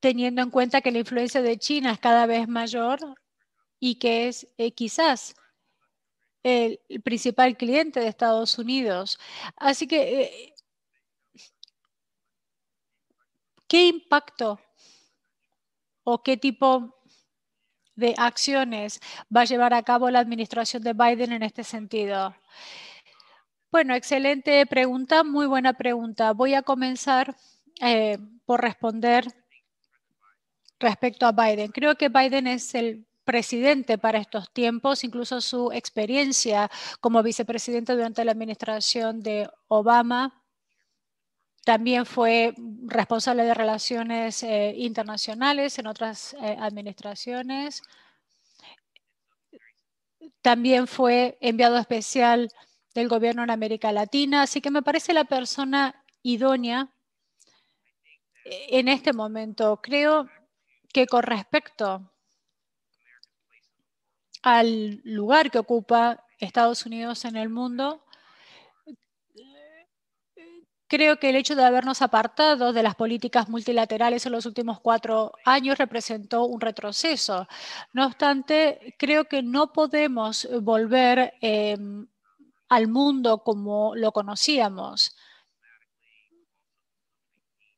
teniendo en cuenta que la influencia de China es cada vez mayor y que es eh, quizás el, principal cliente de Estados Unidos. Así que, eh, ¿qué impacto o qué tipo de acciones va a llevar a cabo la administración de Biden en este sentido? Bueno, excelente pregunta, muy buena pregunta. Voy a comenzar eh, por responder respecto a Biden. Creo que Biden es el presidente para estos tiempos, incluso su experiencia como vicepresidente durante la administración de Obama. También fue responsable de relaciones eh, internacionales en otras eh, administraciones. También fue enviado especial del gobierno en América Latina. Así que me parece la persona idónea eh, en este momento. Creo que con respecto al lugar que ocupa Estados Unidos en el mundo, creo que el hecho de habernos apartado de las políticas multilaterales en los últimos cuatro años representó un retroceso. No obstante, creo que no podemos volver em, al mundo como lo conocíamos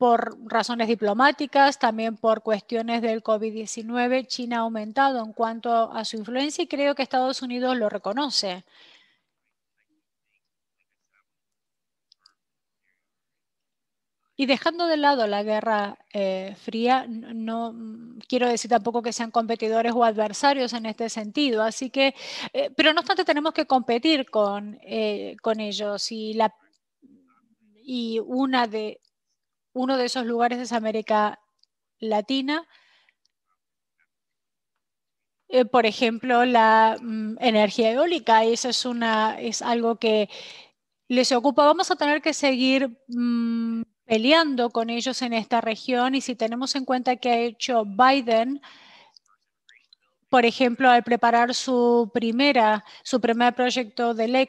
por razones diplomáticas, también por cuestiones del COVID-19, China ha aumentado en cuanto a su influencia y creo que Estados Unidos lo reconoce. Y dejando de lado la Guerra eh, Fría, no mm, quiero decir tampoco que sean competidores o adversarios en este sentido. Así que, eh, pero no obstante, tenemos que competir con, eh, con ellos. Y, la, y una de, uno de esos lugares es América Latina. por ejemplo, la mm, energía eólica, eso es, una, es algo que les ocupa. Vamos a tener que seguir mm, peleando con ellos en esta región y si tenemos en cuenta que ha hecho Biden, por ejemplo, al preparar su primera, su primer proyecto de ley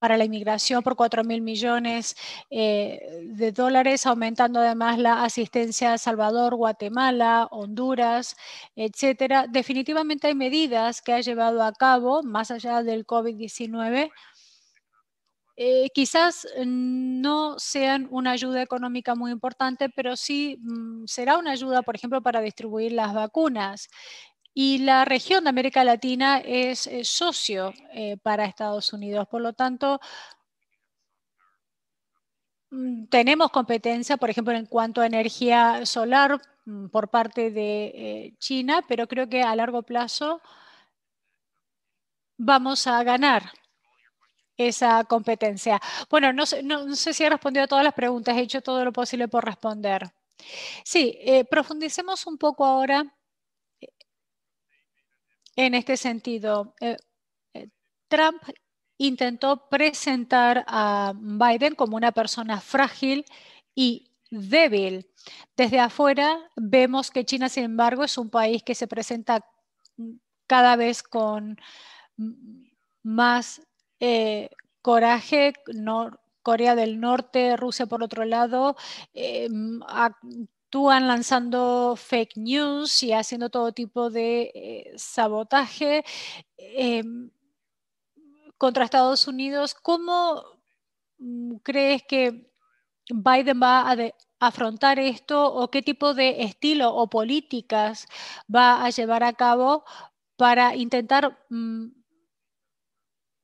para la inmigración por 4 mil millones eh, de dólares, aumentando además la asistencia a Salvador, Guatemala, Honduras, etcétera. Definitivamente hay medidas que ha llevado a cabo, más allá del COVID-19, eh, quizás no sean una ayuda económica muy importante, pero sí mm, será una ayuda, por ejemplo, para distribuir las vacunas. Y la región de América Latina es, eh, socio eh, para Estados Unidos. Por lo tanto, mm, tenemos competencia, por ejemplo, en cuanto a energía solar mm, por parte de China, pero creo que a largo plazo vamos a ganar esa competencia. Bueno, no sé, si he respondido a todas las preguntas, he hecho todo lo posible por responder. Sí, eh, profundicemos un poco ahora eh, en este sentido. Eh, Trump intentó presentar a Biden como una persona frágil y débil. Desde afuera vemos que China, sin embargo, es un país que se presenta cada vez con más eh, coraje, Corea del Norte, Rusia por otro lado, actúan lanzando fake news y haciendo todo tipo de eh, sabotaje em, contra Estados Unidos. ¿Cómo mm, crees que Biden va a afrontar esto o qué tipo de estilo o políticas va a llevar a cabo para intentar mm,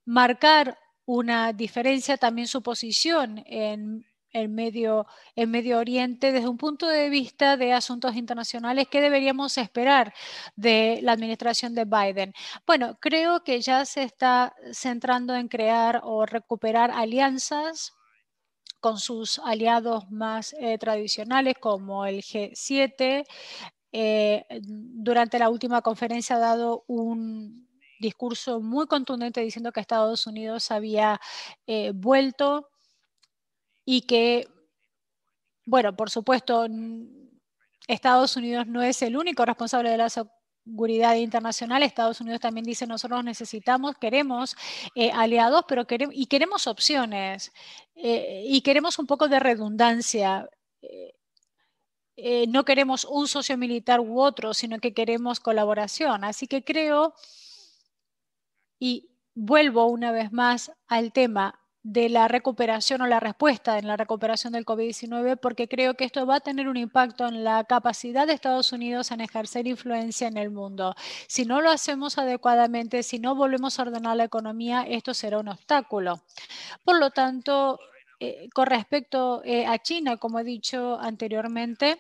marcar una diferencia también su posición en el medio, en Medio Oriente desde un punto de vista de asuntos internacionales. ¿Qué deberíamos esperar de la administración de Biden? Bueno, creo que ya se está centrando en crear o recuperar alianzas con sus aliados más eh, tradicionales como el G7. Eh, durante la última conferencia ha dado un, discurso muy contundente diciendo que Estados Unidos había eh, vuelto y que, bueno, por supuesto, Estados Unidos no es el único responsable de la seguridad internacional. Estados Unidos también dice nosotros necesitamos, queremos eh, aliados, pero queremos, y queremos opciones eh, y queremos un poco de redundancia. Eh, no queremos un socio militar u otro, sino que queremos colaboración. Así que creo, y vuelvo una vez más al tema, de la recuperación o la respuesta en la recuperación del COVID-19, porque creo que esto va a tener un impacto en la capacidad de Estados Unidos en ejercer influencia en el mundo. Si no lo hacemos adecuadamente, si no volvemos a ordenar la economía, esto será un obstáculo. Por lo tanto, eh, con respecto eh, a China, como he dicho anteriormente,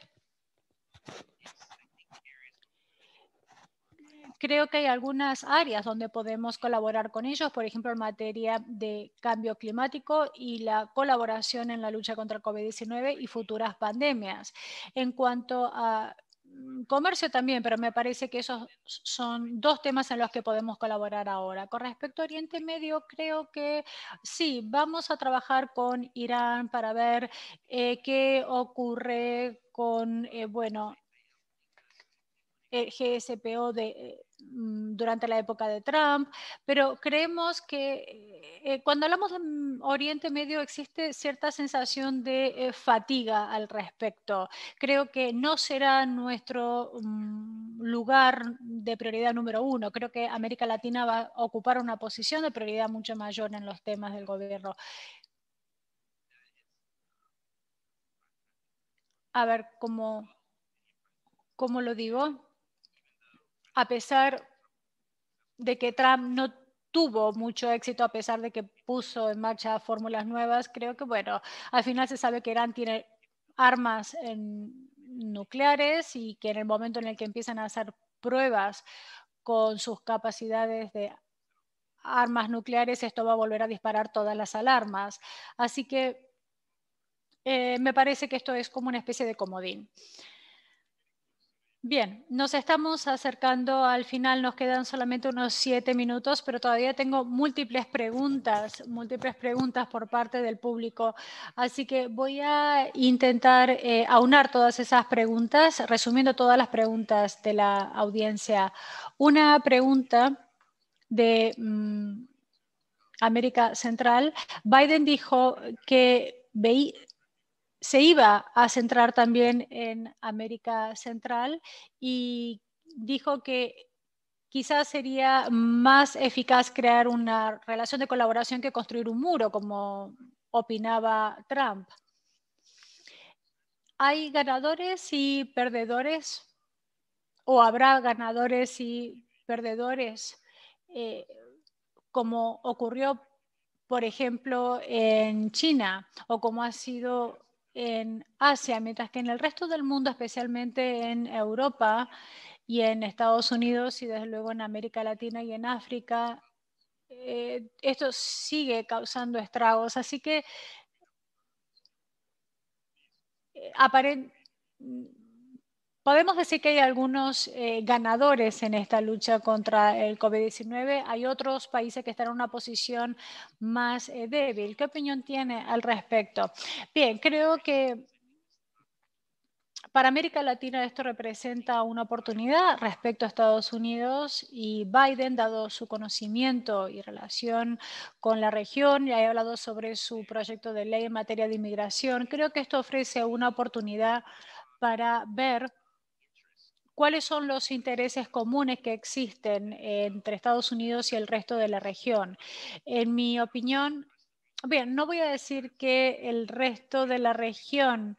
creo que hay algunas áreas donde podemos colaborar con ellos, por ejemplo, en materia de cambio climático y la colaboración en la lucha contra el COVID-19 y futuras pandemias. En cuanto a mm, comercio también, pero me parece que esos son dos temas en los que podemos colaborar ahora. Con respecto a Oriente Medio, creo que sí, vamos a trabajar con Irán para ver eh, qué ocurre con, eh, bueno, el GSPO eh, Mm, durante la época de Trump, pero creemos que eh, cuando hablamos de mm, Oriente Medio existe cierta sensación de eh, fatiga al respecto. Creo que no será nuestro mm, lugar de prioridad número uno. Creo que América Latina va a ocupar una posición de prioridad mucho mayor en los temas del gobierno. A ver, ¿cómo, cómo lo digo? A pesar de que Trump no tuvo mucho éxito, a pesar de que puso en marcha fórmulas nuevas, creo que, bueno, al final se sabe que Irán tiene armas nucleares y que en el momento en el que empiezan a hacer pruebas con sus capacidades de armas nucleares, esto va a volver a disparar todas las alarmas. Así que eh, me parece que esto es como una especie de comodín. Bien, nos estamos acercando al final, nos quedan solamente unos siete minutos, pero todavía tengo múltiples preguntas, múltiples preguntas por parte del público. Así que voy a intentar eh, aunar todas esas preguntas, resumiendo todas las preguntas de la audiencia. Una pregunta de mm, América Central. Biden dijo que veía se iba a centrar también en América Central y dijo que quizás sería más eficaz crear una relación de colaboración que construir un muro, como opinaba Trump. ¿Hay ganadores y perdedores? ¿O habrá ganadores y perdedores? Eh, como ocurrió, por ejemplo, en China o como ha sido en Asia, mientras que en el resto del mundo, especialmente en Europa y en Estados Unidos y desde luego en América Latina y en África, eh, esto sigue causando estragos. Así que eh, Podemos decir que hay algunos eh, ganadores en esta lucha contra el COVID-19. Hay otros países que están en una posición más eh, débil. ¿Qué opinión tiene al respecto? Bien, creo que para América Latina esto representa una oportunidad respecto a Estados Unidos y Biden, dado su conocimiento y relación con la región, ya he hablado sobre su proyecto de ley en materia de inmigración, creo que esto ofrece una oportunidad para ver cuáles son los intereses comunes que existen entre Estados Unidos y el resto de la región. En mi opinión, bien, no voy a decir que el resto de la región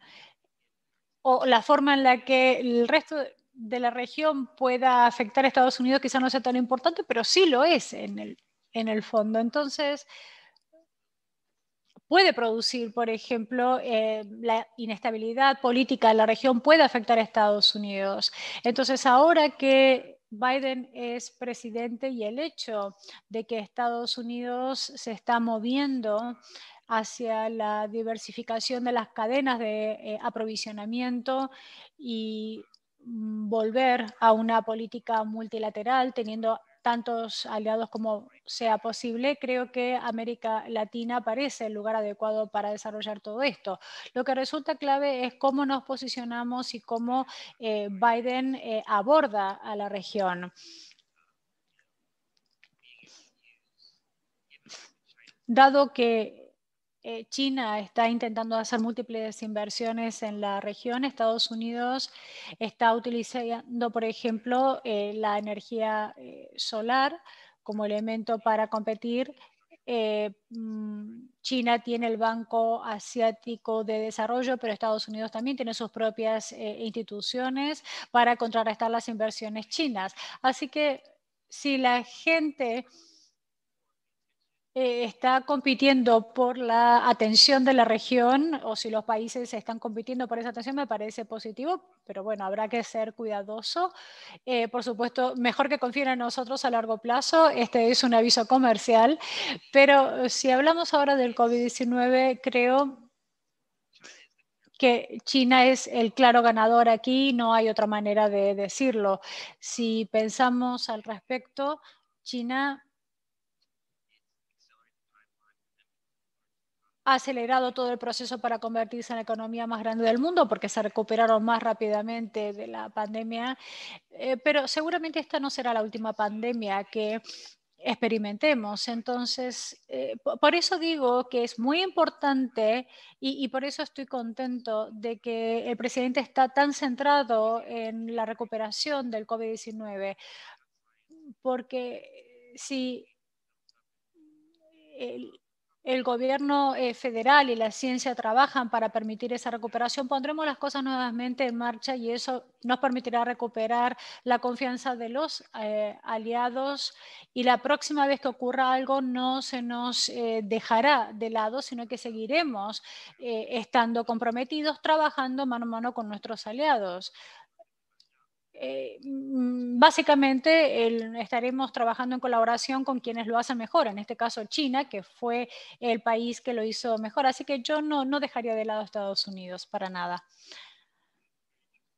o la forma en la que el resto de la región pueda afectar a Estados Unidos quizá no sea tan importante, pero sí lo es en el, en el fondo. Entonces, puede producir, por ejemplo, eh, la inestabilidad política en la región puede afectar a Estados Unidos. Entonces, ahora que Biden es presidente y el hecho de que Estados Unidos se está moviendo hacia la diversificación de las cadenas de eh, aprovisionamiento y mm, volver a una política multilateral, teniendo tantos aliados como sea posible, creo que América Latina parece el lugar adecuado para desarrollar todo esto. Lo que resulta clave es cómo nos posicionamos y cómo eh, Biden eh, aborda a la región. Dado que eh, China está intentando hacer múltiples inversiones en la región. Estados Unidos está utilizando, por ejemplo, eh, la energía eh, solar como elemento para competir. Mm, China tiene el Banco Asiático de Desarrollo, pero Estados Unidos también tiene sus propias instituciones para contrarrestar las inversiones chinas. Así que si la gente eh, está compitiendo por la atención de la región o si los países están compitiendo por esa atención me parece positivo, pero bueno, habrá que ser cuidadoso. Eh, por supuesto, mejor que confíen en nosotros a largo plazo, este es un aviso comercial, pero si hablamos ahora del COVID-19, creo que China es el claro ganador aquí, no hay otra manera de decirlo. Si pensamos al respecto, China ha acelerado todo el proceso para convertirse en la economía más grande del mundo porque se recuperaron más rápidamente de la pandemia, eh, pero seguramente esta no será la última pandemia que experimentemos. Entonces, eh, por eso digo que es muy importante y, por eso estoy contento de que el presidente está tan centrado en la recuperación del COVID-19, porque si el, el gobierno eh, federal y la ciencia trabajan para permitir esa recuperación, pondremos las cosas nuevamente en marcha y eso nos permitirá recuperar la confianza de los eh, aliados y la próxima vez que ocurra algo no se nos eh, dejará de lado, sino que seguiremos estando comprometidos, trabajando mano a mano con nuestros aliados. Eh, mm, básicamente estaremos trabajando en colaboración con quienes lo hacen mejor, en este caso China, que fue el país que lo hizo mejor. Así que yo no, no dejaría de lado a Estados Unidos para nada.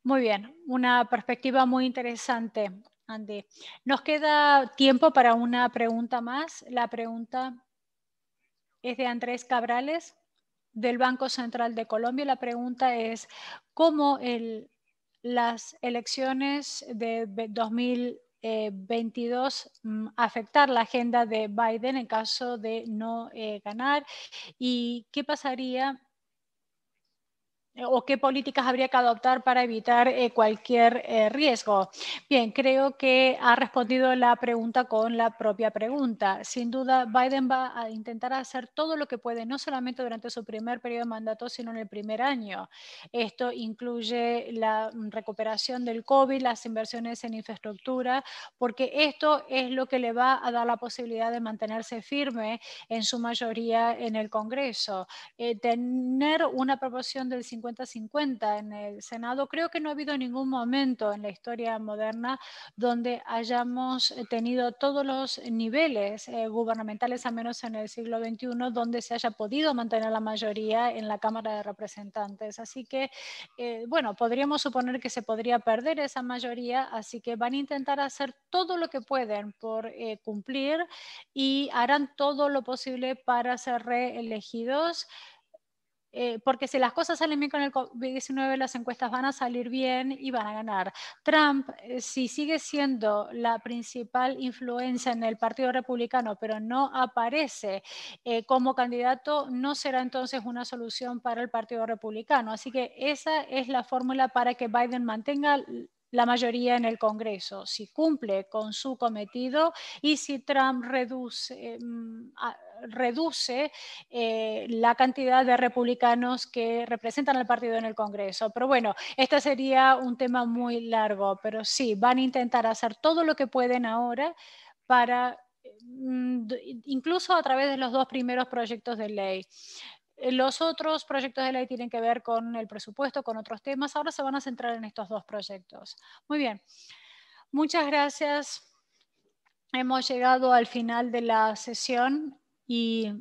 Muy bien, una perspectiva muy interesante, Andy. Nos queda tiempo para una pregunta más. La pregunta es de Andrés Cabrales, del Banco Central de Colombia. La pregunta es, ¿cómo el las elecciones de 2022 mm, afectar la agenda de Biden en caso de no eh, ganar y qué pasaría o qué políticas habría que adoptar para evitar eh, cualquier eh, riesgo. Bien, creo que ha respondido la pregunta con la propia pregunta. Sin duda, Biden va a intentar hacer todo lo que puede, no solamente durante su primer periodo de mandato, sino en el primer año. Esto incluye la recuperación del COVID, las inversiones en infraestructura, porque esto es lo que le va a dar la posibilidad de mantenerse firme en su mayoría en el Congreso. Eh, tener una proporción del 50 50-50 en el Senado, creo que no ha habido ningún momento en la historia moderna donde hayamos eh, tenido todos los niveles eh, gubernamentales, a menos en el siglo XXI, donde se haya podido mantener la mayoría en la Cámara de Representantes. Así que, eh, bueno, podríamos suponer que se podría perder esa mayoría, así que van a intentar hacer todo lo que pueden por cumplir y harán todo lo posible para ser reelegidos. Eh, porque si las cosas salen bien con el COVID-19, las encuestas van a salir bien y van a ganar. Trump, eh, si sigue siendo la principal influencia en el Partido Republicano, pero no aparece eh, como candidato, no será entonces una solución para el Partido Republicano. Así que esa es la fórmula para que Biden mantenga la mayoría en el Congreso, si cumple con su cometido y si Trump reduce, mm, eh, la cantidad de republicanos que representan al partido en el Congreso. Pero bueno, este sería un tema muy largo, pero sí, van a intentar hacer todo lo que pueden ahora para, mm, incluso a través de los dos primeros proyectos de ley. Eh, los otros proyectos de ley tienen que ver con el presupuesto, con otros temas. Ahora se van a centrar en estos dos proyectos. Muy bien. Muchas gracias. Hemos llegado al final de la sesión y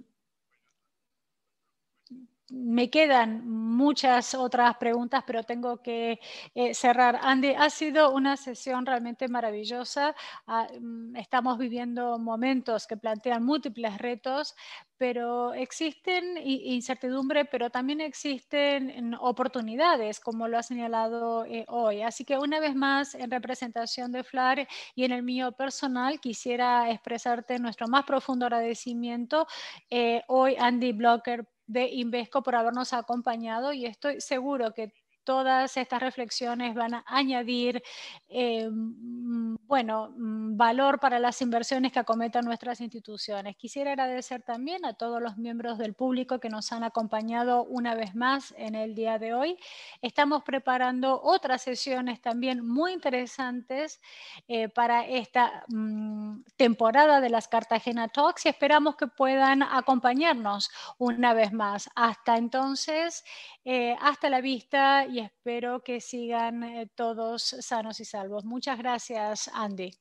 me quedan muchas otras preguntas, pero tengo que eh, cerrar. Andy, ha sido una sesión realmente maravillosa. Ah, mm, estamos viviendo momentos que plantean múltiples retos, pero existen incertidumbre, pero también existen oportunidades, como lo ha señalado eh, hoy. Así que una vez más, en representación de FLAR y en el mío personal, quisiera expresarte nuestro más profundo agradecimiento eh, hoy, Andy Blocker, de Invesco por habernos acompañado y estoy seguro que todas estas reflexiones van a añadir, eh, mm, bueno, mm, valor para las inversiones que acometan nuestras instituciones. Quisiera agradecer también a todos los miembros del público que nos han acompañado una vez más en el día de hoy. Estamos preparando otras sesiones también muy interesantes eh, para esta mm, temporada de las Cartagena Talks y esperamos que puedan acompañarnos una vez más. Hasta entonces, eh, hasta la vista espero que sigan eh, todos sanos y salvos. Muchas gracias, Andy.